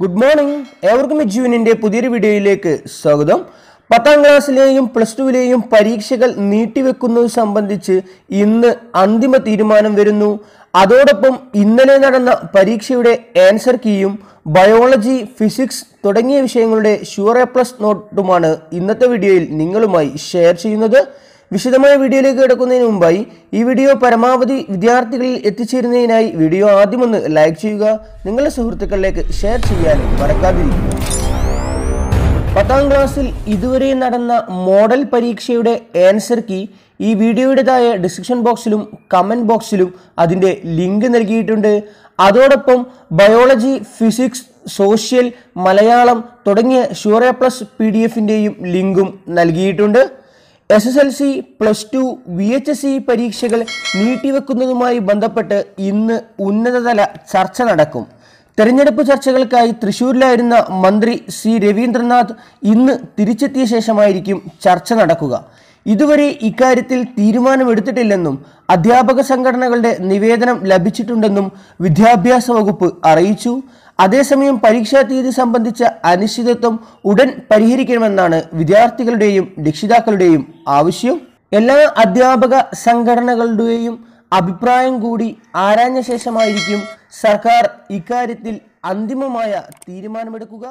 Good morning ഏവർക്കും ജീവനിന്റെ പുതിയൊരു വീഡിയോയിലേക്ക് സ്വാഗതം. പത്താം ക്ലാസ്സിലെയും പ്ലസ് ടുവിലെയും പരീക്ഷകൾ നീട്ടിവെക്കുന്നത് സംബന്ധിച്ച് ഇന്ന് അന്തിമ തീരുമാനം വരുന്നു. അതോടൊപ്പം ഇന്നലെ നടന്ന പരീക്ഷയുടെ ആൻസർ കീയും ബയോളജി ഫിസിക്സ് തുടങ്ങിയ വിഷയങ്ങളുടെ ഷുവർ എ പ്ലസ് നോട്ടുമാണ് ഇന്നത്തെ വീഡിയോയിൽ നിങ്ങളുമായി ഷെയർ ചെയ്യുന്നത്. വിശദമായ വീഡിയോയിലേക്ക് കിടക്കുന്നതിന് മുമ്പായി ഈ വീഡിയോ പരമാവധി വിദ്യാർത്ഥികളിൽ എത്തിച്ചേരുന്നതിനായി വീഡിയോ ആദ്യമൊന്ന് ലൈക്ക് ചെയ്യുക നിങ്ങളുടെ സുഹൃത്തുക്കളിലേക്ക് ഷെയർ ചെയ്യാനും മറക്കാതിരിക്കുക. പത്താം ക്ലാസ്സിൽ ഇതുവരെ നടന്ന മോഡൽ പരീക്ഷയുടെ ആൻസർ കീ ഈ വീഡിയോയുടേതായ ഡിസ്ക്രിപ്ഷൻ ബോക്സിലും കമന്റ് ബോക്സിലും അതിന്റെ ലിങ്ക് നൽകിയിട്ടുണ്ട്. അതോടൊപ്പം ബയോളജി ഫിസിക്സ് സോഷ്യൽ മലയാളം തുടങ്ങിയ ഷുവർ പ്ലസ് പി ഡി എഫിന്റെയും ലിങ്കും നൽകിയിട്ടുണ്ട്. S S L C plus two V H S C പരീക്ഷകൾ നീട്ടിവെക്കുന്നതുമായി ബന്ധപ്പെട്ട് ഇന്ന് ഉന്നതതല ചർച്ച നടക്കും. തെരഞ്ഞെടുപ്പ് ചർച്ചകൾക്കായി തൃശൂരിലായിരുന്ന മന്ത്രി സി രവീന്ദ്രനാഥ് ഇന്ന് തിരിച്ചെത്തിയ ശേഷമായിരിക്കും ചർച്ച നടക്കുക. ഇതുവരെ ഇക്കാര്യത്തിൽ തീരുമാനമെടുത്തിട്ടില്ലെന്നും അധ്യാപക സംഘടനകളുടെ നിവേദനം ലഭിച്ചിട്ടുണ്ടെന്നും വിദ്യാഭ്യാസ വകുപ്പ് അറിയിച്ചു. അതേസമയം പരീക്ഷാ തീയതി സംബന്ധിച്ച അനിശ്ചിതത്വം ഉടൻ പരിഹരിക്കണമെന്നാണ് വിദ്യാർത്ഥികളുടെയും രക്ഷിതാക്കളുടെയും ആവശ്യം. എല്ലാ അധ്യാപക സംഘടനകളുടെയും അഭിപ്രായം കൂടി ആരാഞ്ഞ ശേഷമായിരിക്കും സർക്കാർ ഇക്കാര്യത്തിൽ അന്തിമമായ തീരുമാനമെടുക്കുക.